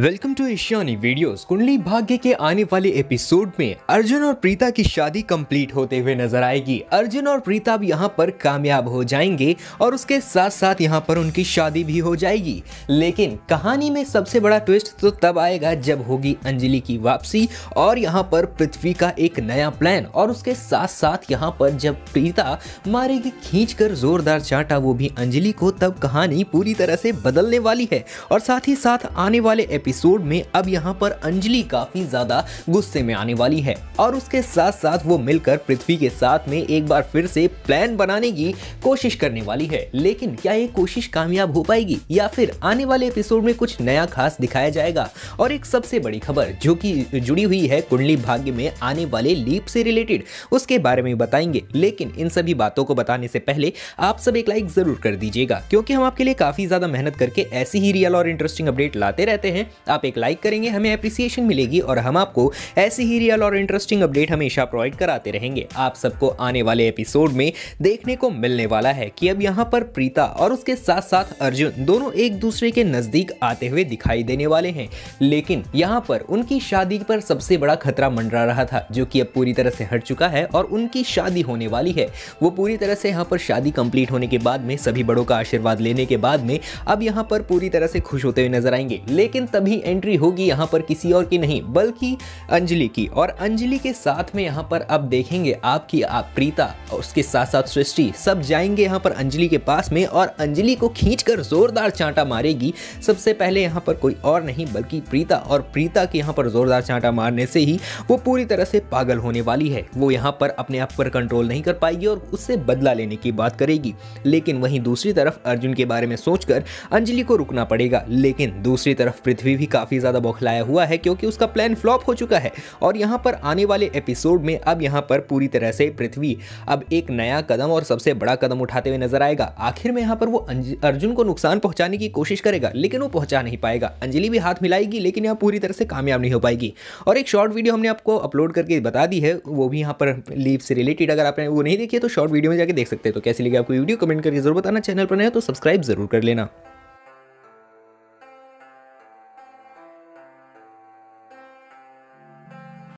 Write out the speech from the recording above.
Welcome to एशियानी videos Kundali Bhagya के आने वाले एपिसोड में अर्जुन और प्रीता की शादी कंप्लीट होते हुए नज़र आएगी। अर्जुन और प्रीता भी यहाँ पर कामयाब हो जाएँगे और उसके साथ साथ यहाँ पर उनकी शादी भी हो जाएगी। लेकिन कहानी में सबसे बड़ा ट्विस्ट तो तब आएगा जब होगी अंजलि की वापसी और यहाँ पर पृथ्वी का एक नया प्लान और उसके साथ साथ यहाँ पर जब प्रीता मारेगी खींच कर जोरदार चाटा, वो भी अंजलि को, तब कहानी पूरी तरह से बदलने वाली है और साथ ही साथ आने वाले एपिसोड में अब यहाँ पर अंजलि काफ़ी ज़्यादा गुस्से में आने वाली है और उसके साथ साथ वो मिलकर पृथ्वी के साथ में एक बार फिर से प्लान बनाने की कोशिश करने वाली है। लेकिन क्या ये कोशिश कामयाब हो पाएगी या फिर आने वाले एपिसोड में कुछ नया खास दिखाया जाएगा? और एक सबसे बड़ी खबर जो कि जुड़ी हुई है कुंडली भाग्य में आने वाले लीप से रिलेटेड, उसके बारे में बताएँगे। लेकिन इन सभी बातों को बताने से पहले आप सब एक लाइक ज़रूर कर दीजिएगा, क्योंकि हम आपके लिए काफ़ी ज़्यादा मेहनत करके ऐसी ही रियल और इंटरेस्टिंग अपडेट लाते रहते हैं। आप एक लाइक करेंगे, हमें अप्रिसिएशन मिलेगी और हम आपको ऐसी ही रियल और इंटरेस्टिंग अपडेट हमेशा प्रोवाइड कराते रहेंगे। आप सबको आने वाले एपिसोड में देखने को मिलने वाला है कि अब यहाँ पर प्रीता और उसके साथ साथ अर्जुन दोनों एक दूसरे के नज़दीक आते हुए दिखाई देने वाले हैं। लेकिन यहाँ पर उनकी शादी पर सबसे बड़ा खतरा मंडरा रहा था, जो कि अब पूरी तरह से हट चुका है और उनकी शादी होने वाली है। वो पूरी तरह से यहाँ पर शादी कंप्लीट होने के बाद में सभी बड़ों का आशीर्वाद लेने के बाद में अब यहाँ पर पूरी तरह से खुश होते हुए नज़र आएँगे। लेकिन तभी एंट्री होगी यहाँ पर किसी और की नहीं, बल्कि अंजलि की। और अंजलि के साथ में यहाँ पर अब देखेंगे आपकी आप प्रीता और उसके साथ साथ सृष्टि, सब जाएँगे यहाँ पर अंजलि के पास में और अंजलि को खींचकर जोरदार चांटा मारेगी। सबसे पहले यहाँ पर कोई और नहीं, बल्कि प्रीता और प्रीता के यहाँ पर जोरदार चांटा मारने से ही वो पूरी तरह से पागल होने वाली है। वो यहाँ पर अपने आप पर कंट्रोल नहीं कर पाएगी और उससे बदला लेने की बात करेगी। लेकिन वहीं दूसरी तरफ़ अर्जुन के बारे में सोचकर अंजलि को रुकना पड़ेगा। लेकिन दूसरी तरफ़ पृथ्वी भी काफ़ी ज़्यादा बौखलाया हुआ है, क्योंकि उसका प्लान फ्लॉप हो चुका है। और यहाँ पर आने वाले एपिसोड में अब यहाँ पर पूरी तरह से पृथ्वी अब एक नया कदम और सबसे बड़ा कदम उठाते हुए नज़र आएगा। आखिर में यहाँ पर वो अर्जुन को नुकसान पहुँचाने की कोशिश करेगा, लेकिन वो पहुँचा नहीं पाएगा। अंजलि भी हाथ मिलाएगी, लेकिन यहाँ पूरी तरह से कामयाब नहीं हो पाएगी। और एक शॉर्ट वीडियो हमने आपको अपलोड करके बता दी है, वो भी यहाँ पर लीव से रिलेटेड अगर आपने वो नहीं देखी तो शॉर्ट वीडियो में जाकर देख सकते हैं। तो कैसी लगी आपको वीडियो कमेंट करके ज़रूर बताना। चैनल पर नहीं तो सब्सक्राइब ज़रूर कर लेना।